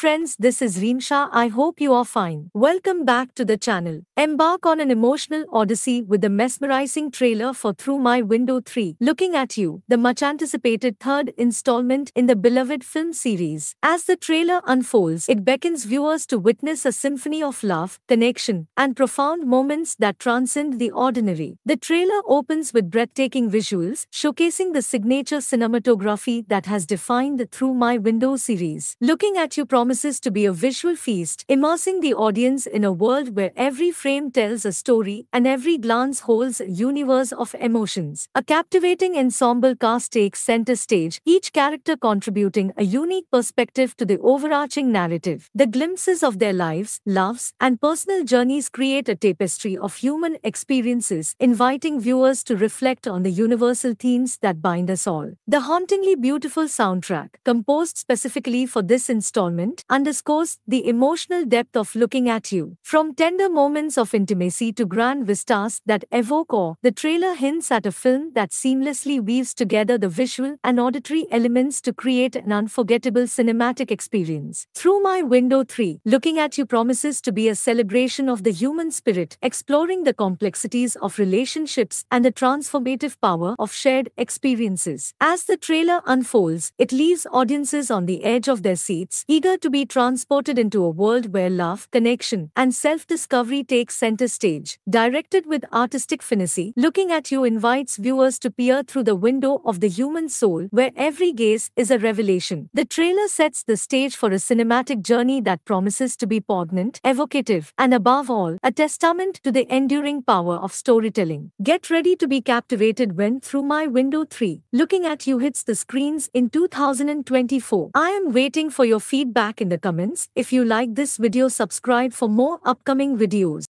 friends, this is Reemsha. I hope you are fine. Welcome back to the channel. Embark on an emotional odyssey with the mesmerizing trailer for Through My Window 3. Looking at You, the much anticipated third installment in the beloved film series. As the trailer unfolds, it beckons viewers to witness a symphony of love, connection, and profound moments that transcend the ordinary. The trailer opens with breathtaking visuals, showcasing the signature cinematography that has defined the Through My Window series. Looking at You promises to be a visual feast, immersing the audience in a world where every frame tells a story and every glance holds a universe of emotions. A captivating ensemble cast takes center stage, each character contributing a unique perspective to the overarching narrative. The glimpses of their lives, loves, and personal journeys create a tapestry of human experiences, inviting viewers to reflect on the universal themes that bind us all. The hauntingly beautiful soundtrack, composed specifically for this installment, underscores the emotional depth of looking at you. From tender moments of intimacy to grand vistas that evoke awe, the trailer hints at a film that seamlessly weaves together the visual and auditory elements to create an unforgettable cinematic experience. Through My Window 3, Looking at You promises to be a celebration of the human spirit, exploring the complexities of relationships and the transformative power of shared experiences. As the trailer unfolds, it leaves audiences on the edge of their seats, eager to be transported into a world where love, connection, and self discovery take center stage. Directed with artistic finesse, Looking at You invites viewers to peer through the window of the human soul, where every gaze is a revelation. The trailer sets the stage for a cinematic journey that promises to be poignant, evocative, and above all, a testament to the enduring power of storytelling. Get ready to be captivated when Through My Window 3, Looking at You hits the screens in 2024. I am waiting for your feedback in the comments. If you like this video, subscribe for more upcoming videos.